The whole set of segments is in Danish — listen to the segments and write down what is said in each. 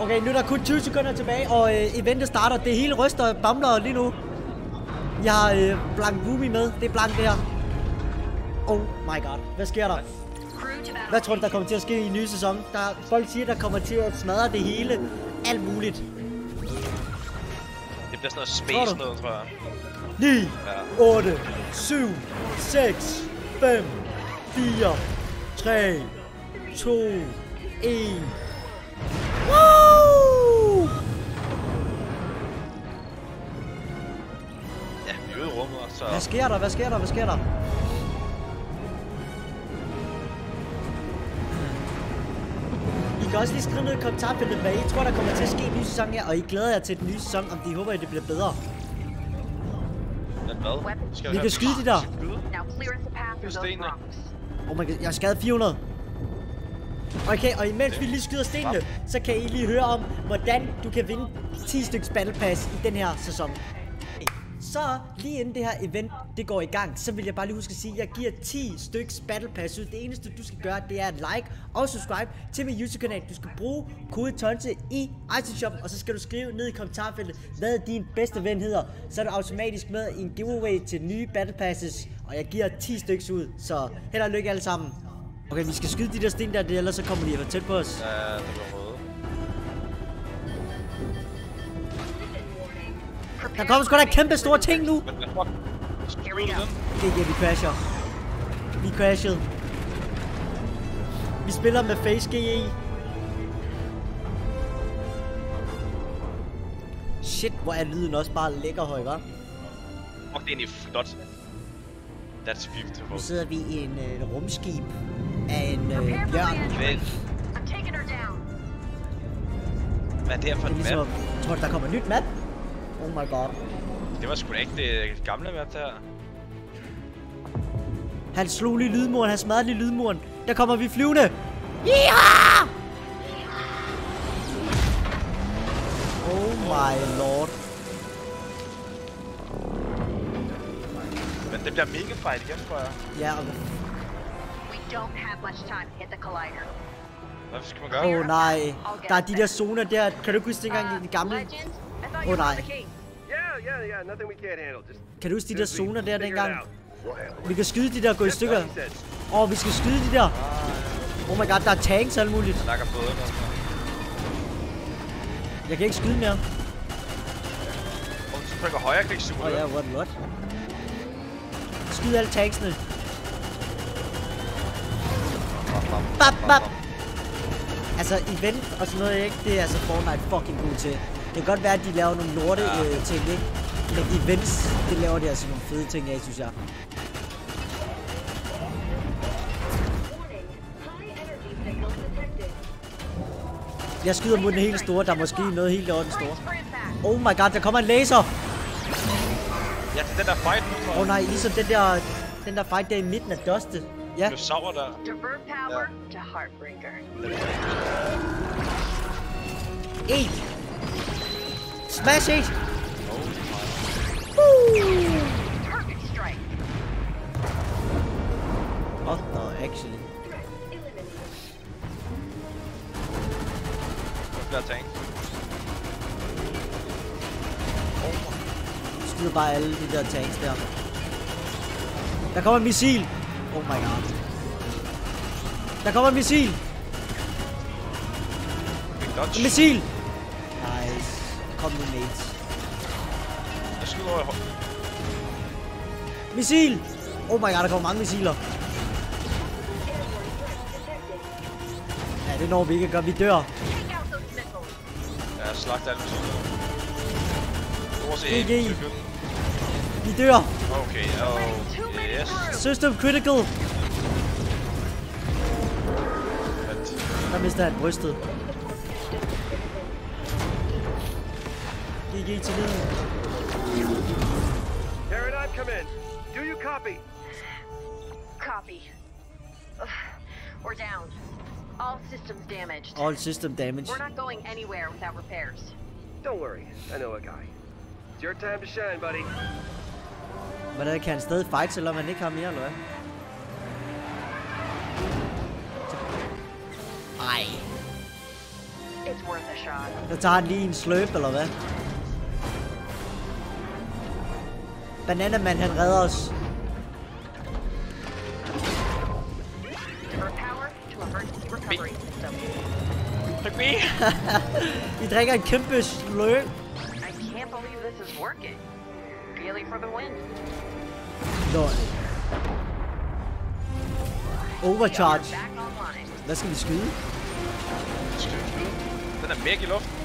Okay, nu er der kun 20 sekunder tilbage, og øh, eventet starter. Det hele ryster og bamler lige nu. Jeg har øh, Blank Ruby med. Det er blank der. Oh my god. Hvad sker der? Hvad tror du, der kommer til at ske i en ny sæson? Der, folk siger, der kommer til at smadre det hele. Alt muligt. Det bliver sådan noget space noget, tror jeg. 9, Ja. 8, 7, 6, 5, 4, 3, 2, 1. så... Hvad sker der? Hvad sker der? Hvad sker der? I kan også lige skrive ned i kommentarfeltet, hvad I tror, der kommer til at ske i en ny sæson her, og I glæder jer til den nye sæson, om de håber, at det bliver bedre. Hvad? Skal Vi kan skyde de der. Oh my god, jeg har skadet 400. Okay, og imens vi lige skyder stenene, så kan I lige høre om, hvordan du kan vinde 10 stykker battle pass i den her sæson. Så lige inden det her event det går i gang, så vil jeg bare lige huske at sige, at jeg giver 10 styks battle pass ud. Det eneste du skal gøre, det er at like og subscribe til min YouTube kanal. Du skal bruge kode TONSE i iTunes Shop, og så skal du skrive ned i kommentarfeltet, hvad din bedste ven hedder. Så er du automatisk med i en giveaway til nye battle passes, og jeg giver 10 styks ud. Så held og lykke alle sammen. Okay, vi skal skyde de der sten der, ellers så kommer de her tæt på os. Ja, det går Der kommer sgu da kæmpe store ting nu. Det er vi crasher. Vi crashede. Vi spiller med Face GE. Shit, hvor er lyden også bare lækker høj, hva'? Fuck, det er egentlig flot. That's beautiful. Nu sidder vi i en øh, rumskib af en øh, bjørn. my entry. Men, I'm taking her down. hvad er det her for Det en ligesom, map? tror du, der kommer et nyt map? Oh my god. Det var sgu da ikke det gamle map, der. Han slog lige lydmuren, han smadrede lige lydmuren. Der kommer vi flyvende. Yeehaw! Oh my lord. Men det bliver mega fight igen, tror jeg. Ja, og We don't have much time to hit the collider. Hvad skal man gøre? Åh oh, nej, der er de der zoner der. Kan du ikke huske dengang i de gamle? Thought Oh, nej. the king. Yeah, yeah, yeah. Nothing we can't handle. Just Kan du huske de der zoner der dengang? Vi kan skyde de der gå i stykker. Åh, oh, vi skal skyde de der. Oh my god, der er tanks og alt muligt. Jeg kan ikke skyde mere. Hvis du trykker højre klik, så Åh ja, what what? Skyd alle tanksene. Bap, bap. Altså, event og sådan noget, ikke? Det er altså Fortnite fucking god til. Det kan godt være, at de laver nogle lorte Ja. øh, ting, ikke? Men events, det laver de altså nogle fede ting af, synes jeg. Jeg skyder mod den helt store. Der er måske noget helt over den store. Oh my god, der kommer en laser! Ja, det er den der fight nu, tror Åh jeg. oh, nej, ligesom den der, den der fight der i midten af Dusted. Ja, Dinosaurer der. Divert power to Heartbreaker. 8. Smash 8. Perfect strike. What the actually? Flere tanks. Skyder bare alle de der tanks der. Der kommer en missil. Oh my god. Der kommer en missil. En missil. Kom nu, mates. Jeg skyder over i høj- Missil. Oh my god, der kommer mange missiler. Ja, det når vi ikke at gøre. Vi dør. Ja, slagt alle missiler. Stort set GG. Vi dør. Okay, oh, yes. System critical. Der mister han brystet. GG til livet. Karen, I've come in. Do you copy? Copy. Ugh, We're down. All systems damaged. All system damaged. We're not going anywhere without repairs. Don't worry. I know a guy. It's your time to shine, buddy. Hvordan er, kan han stadig fight, selvom han ikke har mere, eller hvad? Ej. It's worth a shot. Der tager han lige en sløb, eller hvad? Bananaman, han redder os. Divert power to emergency recovery system. Pick me! Vi drikker en kæmpe sløb. I can't believe this is working. Really for the win. Lol. Overcharge. Back online. Hvad skal vi skyde? Skyd, skyd. Den er mega i luften.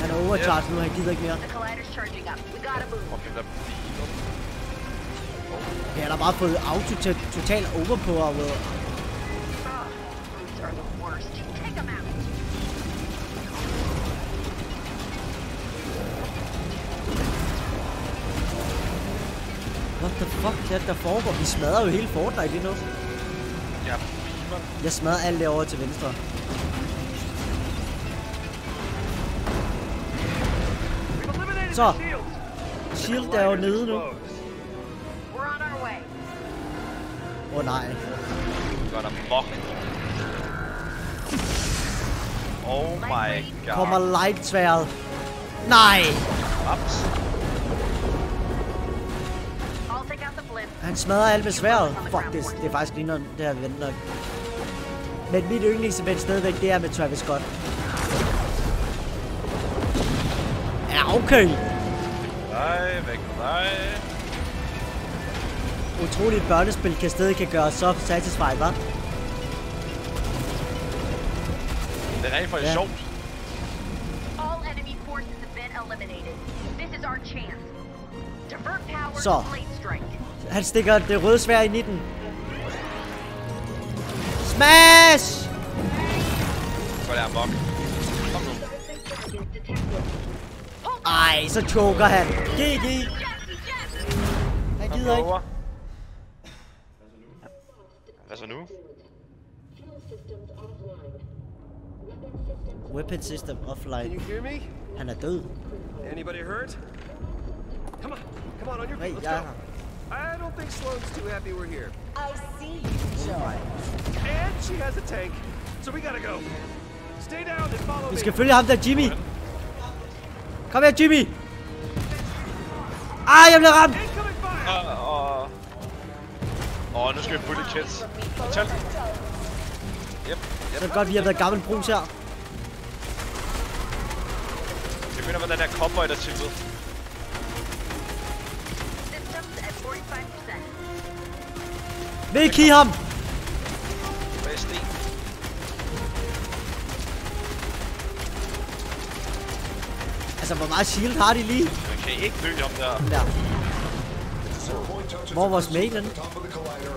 Han er overcharge nu, han gider ikke mere. Okay, han har bare fået auto til total overpower. Ved. Ugh, boots are the worst. Take them out. What the fuck, er det, der foregår? Vi smadrer jo hele Fortnite lige nu. Jeg smadrer alt derovre til venstre. Så. Shield er jo nede nu. Åh oh, nej. Gør der mok. Oh my god. Kommer light sværet. Nej! Ups. Han smadrer alt med sværet. Fuck, det, det er faktisk lige noget, det ventet nok. Men mit yndlingsevent stadigvæk, det er med Travis Scott. Ja, okay. Nej, væk med dig. Utroligt børnespil kan stadig kan gøre så satisfied, hva'? Det er rent faktisk Ja. sjovt. All enemy forces have been eliminated. This is our chance. Divert power Så. to blade strike. Han stikker det røde svær ind i den. Smash! Så er mok. Kom Ej, så choker han. GG. Han gider ikke. Hvad så nu? Weapon system Can offline. you hear me? Han er død. Anybody hurt? Come on, come on, on your feet. Let's yeah. go. I don't think Sloane's too happy we're here. I see you. And she has a tank, so we gotta go. Stay down and follow Vi me. skal følge ham der, Jimmy. Kom her, Jimmy. Ej, jeg blev ramt. Åh, åh. Åh, nu skal vi putte kids. Tal. Yep, er yep. det godt, vi har været gammel brus her. Det minder med den der cowboy, der 45%. Væk i ham. Bag sten. Altså, hvor meget shield har de lige? Man kan ikke følge ham der. Der. Hvor er vores mate henne? Top of the collider.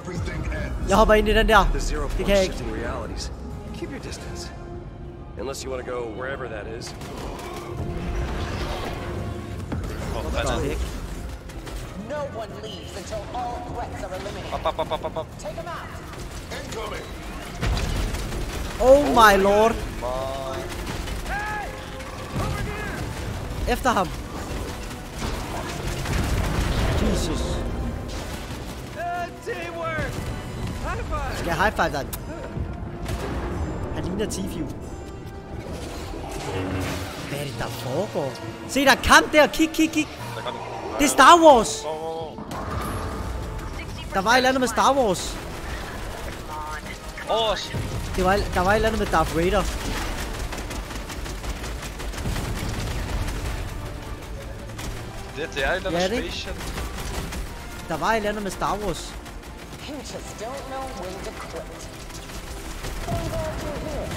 Everything ends. Jeg hopper ind i den der. The zero Det point kan jeg ikke. Keep your distance. Unless you want to go wherever that is. Åh, Gå altså. væk. No one leaves until all threats are eliminated. Op, op, op, op, op, op. Take them out. Incoming. Oh my lord. Efter ham. Jesus. Teamwork! High five! Skal jeg high five dig? Han ligner T-Few. Hvad er det, der foregår? Se, der er kamp der. Kig, kig, kig. Det er Star Wars. Åh, åh, åh. 60% Der var et eller andet med Star Wars. On. Åh, Det var, der var et eller andet med Darth Vader. Det, det er et eller Ja, andet det er det. spaceship. Der var et eller andet med Star Wars. You just don't know when to quit. I'm glad you're here.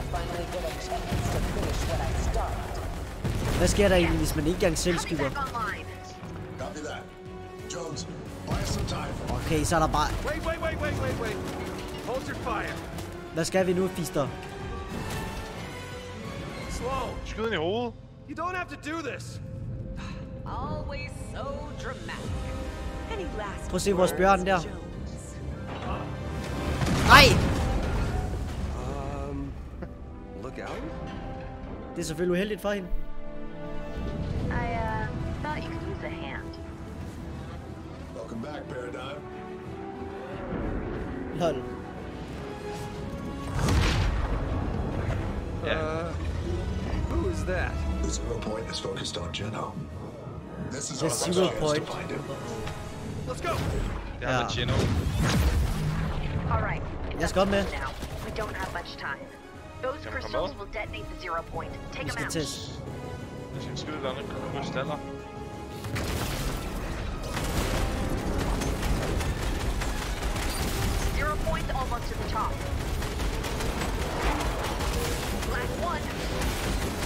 I finally get a chance to finish what I started. Hvad sker der egentlig, hvis man ikke engang selv skyder? back online. Copy that. Jones, buy us some time. Okay, så er der bare... Wait, wait, wait, wait, wait, wait. Hold your fire. Hvad skal vi nu, Fister? Sloan, Skyd den i hovedet. you don't have to do this. Always so dramatic. Any last Pussy was beyond there. Hi. Um, look out. It's a er selvfølgelig uheldigt for hende. I uh, thought you could use a hand. Welcome back, Paradigm. Lol. Yeah. Uh, who is that? Zero Point is focused on Geno. This is The our last zero chance point. to find him. Let's go. Det er Ja. med Geno. All right. Jeg skal op med. Now, we don't have much time. Those Kan man komme crystals med? will detonate the zero point. Take Vi them skal out. teste. Jeg skal skyde et eller andet krystaller. Zero point almost to the top. Last one.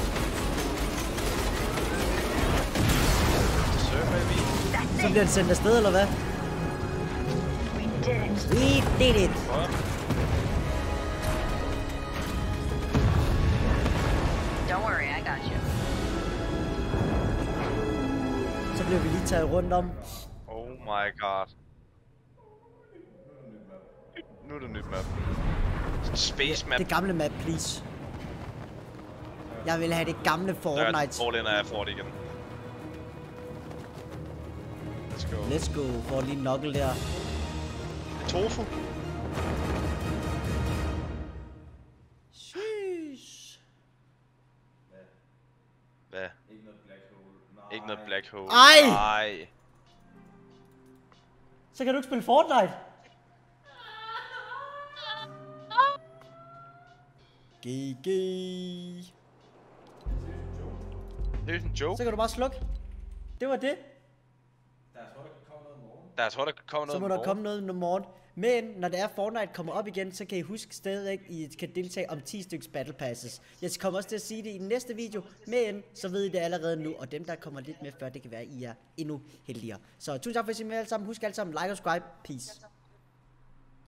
Bliver den sendt afsted, eller hvad? We did it. We did it. Don't worry, I got you. Så bliver vi lige taget rundt om. Oh my god. Nu er det nyt map. Space map. Det gamle map, please. Jeg vil have det gamle Der er Fortnite. all in af for det igen. Let's go. Let's go. For lige knuckle der. Tofu. Sheesh. Hvad? Ikke noget black hole. Ej! Nej. Så kan du ikke spille Fortnite. GG. Det er en joke. Så kan du bare slukke. Det var det. Der, tror, der kommer noget Så må om der komme noget i morgen. Men når det er Fortnite kommer op igen, så kan I huske stadig, I kan deltage om 10 stykker Battle Passes. Jeg kommer også til at sige det i den næste video, men så ved I det allerede nu. Og dem, der kommer lidt med før, det kan være, I er endnu heldigere. Så tusind tak for at se med alle sammen. Husk alle sammen, like og subscribe. Peace.